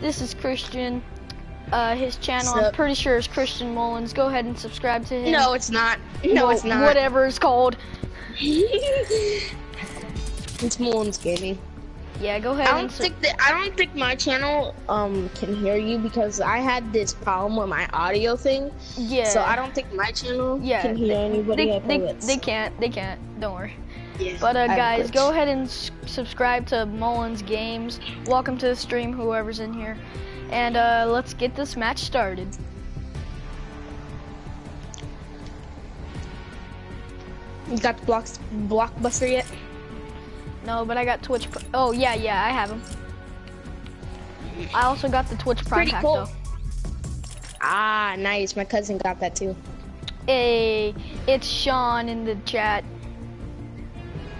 This is Christian. Uh, his channel, Sup? I'm pretty sure is Christian Mullins. Go ahead and subscribe to him. No, it's not. No, it's not. Whatever it's called. it's Mullins Gaming. Yeah, go ahead I don't think that I don't think my channel um can hear you because I had this problem with my audio thing. yeah. So I don't think my channel Yeah, can hear anybody. they, they, they can't. They can't. Don't worry. Yeah, But uh, I have a guys, go ahead and s- subscribe to Mullins Games. Welcome to the stream, whoever's in here, and uh, let's get this match started. You got the blocks, blockbuster yet? No, but I got Twitch. Oh yeah, yeah, I have him. I also got the Twitch Prime Pretty pack cool. though. Ah, nice. My cousin got that too. Hey, it's Sean in the chat.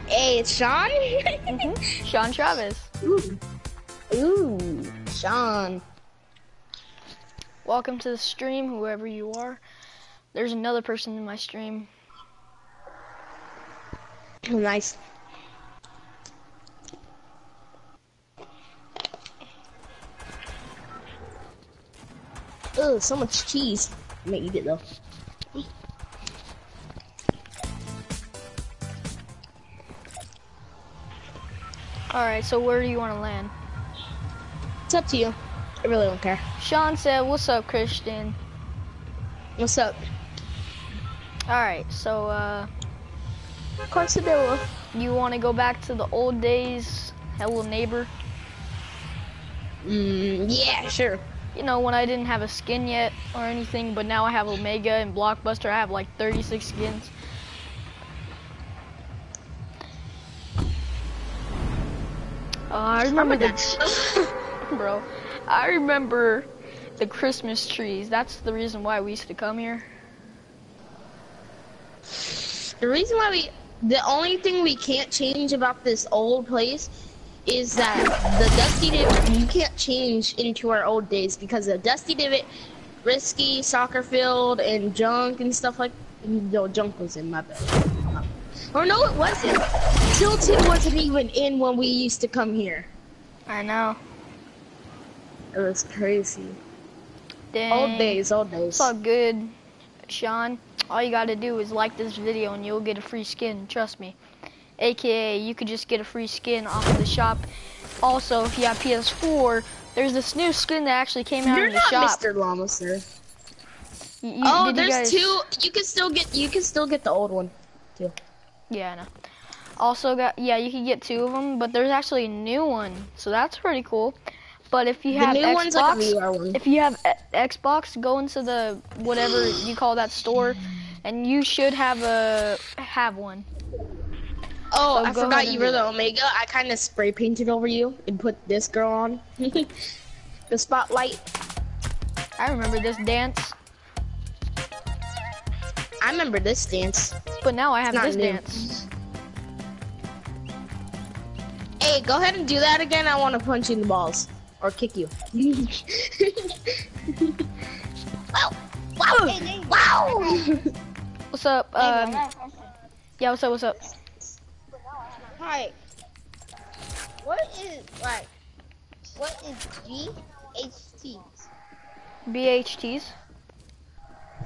Hey, it's Sean. Mhm, Sean Travis. Ooh. Ooh, Sean. Welcome to the stream, whoever you are. There's another person in my stream. Nice. Ugh, so much cheese. I'm gonna eat it though. All right, so where do you want to land? It's up to you. I really don't care. Sean said, "What's up, Christian?" What's up? All right, so uh, Carsadilla. you want to go back to the old days, hello neighbor? Mm, yeah, sure. You know, when I didn't have a skin yet or anything, but now I have Omega and Blockbuster. I have like 36 skins. Uh, I remember the bro. I remember the Christmas trees. That's the reason why we used to come here. The reason why we, the only thing we can't change about this old place is that the Dusty Divot, you can't change into our old days because the Dusty Divot, Risky, Soccer Field, and Junk and stuff like, no, Junk was in my bed. Or no, it wasn't. Tilted wasn't even in when we used to come here. I know. It was crazy. Dang. Old days, old days. It's all good, Sean. All you gotta do is like this video and you'll get a free skin, trust me. AKA, you could just get a free skin off of the shop. Also, if you have PS4, there's this new skin that actually came out You're in the not shop. Mr. Llama, sir. You- you- Oh, did you there's guys- two. You can still get. You can still get the old one. Too. Yeah, I know. Also got yeah, you can get two of them, but there's actually a new one, so that's pretty cool. But if you The have new Xbox, one's like a VR one. if you have E- Xbox, go into the whatever you call that store, and you should have a have one. Oh, So I forgot you were the. Omega. I kind of spray painted over you and put this girl on. the spotlight. I remember this dance, I remember this dance. but now I have this new. dance. Hey, go ahead and do that again. I want to punch you in the balls or kick you. wow! Wow! Wow! What's up? Um, yeah, what's up? What's up? Hi. What is like? What is GHT? BHTs.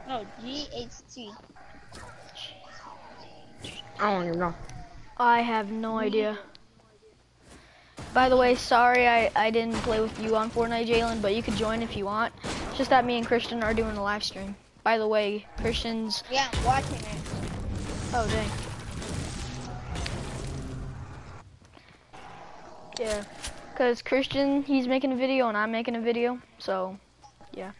No, GHT. I don't even know. I have no idea. By the way, sorry I, I didn't play with you on Fortnite, Jalen, but you could join if you want. It's just that me and Christian are doing a live stream. By the way, Christian's. Yeah, I'm watching it. Oh, dang. Yeah. Because Christian, he's making a video and I'm making a video, so. Yeah.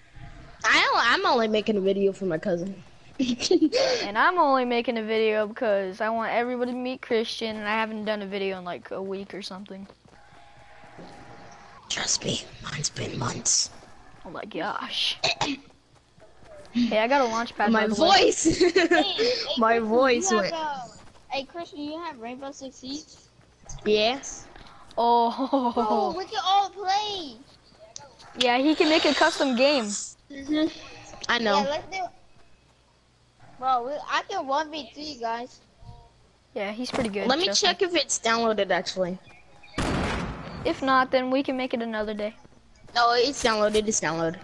I, I'm only making a video for my cousin. And I'm only making a video because I want everybody to meet Christian, and I haven't done a video in like a week or something. Trust me, mine's been months. Oh my gosh. hey, I got a launch pad. My by the way. voice. Hey, hey, My Christian, voice went. Have, uh, hey, Christian, you have Rainbow Six Siege? Yes. Oh, Oh, we can all play. yeah, he can make a custom game. Mm-hmm. I know. Yeah, let's do. Bro, we, I can one v three guys. Yeah, he's pretty good. Let me trust check if it's downloaded actually. If not, then we can make it another day. No, it's downloaded. It's downloaded.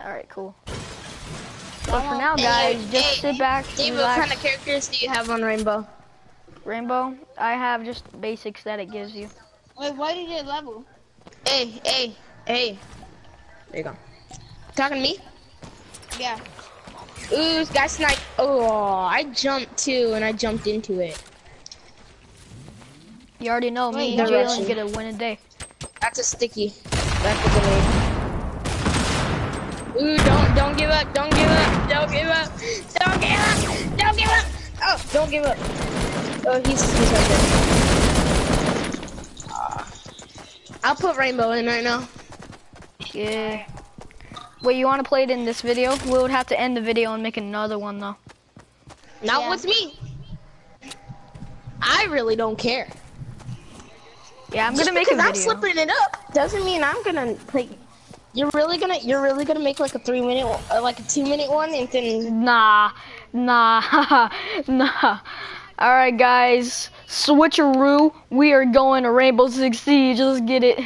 All right, cool. But for now, guys, Hey, just hey, sit back, David, what kind of characters do you have on Rainbow? Rainbow, I have just basics that it gives you. Wait, what is your level? Hey, hey, hey. There you go. Talking to me? Yeah. Ooh, guy snipe. Oh, I jumped too, and I jumped into it. You already know me Wait, and they're Jalen rushing. get a win a day. That's a sticky. That's a grenade. Ooh, don't don't give up, don't give up, don't give up, don't give up, don't give up. Oh, don't give up. Oh, he's he's right there. Ah. I'll put rainbow in right now. Yeah. Wait, you want to play it in this video? We would have to end the video and make another one though. Not Yeah. with me. I really don't care. Yeah, I'm Just gonna make a because I'm slipping it up doesn't mean I'm gonna like. You're really gonna you're really gonna make like a three minute uh, like a two minute one and then Nah, nah, nah. All right, guys, switcheroo. We are going to Rainbow Six Siege. Let's get it.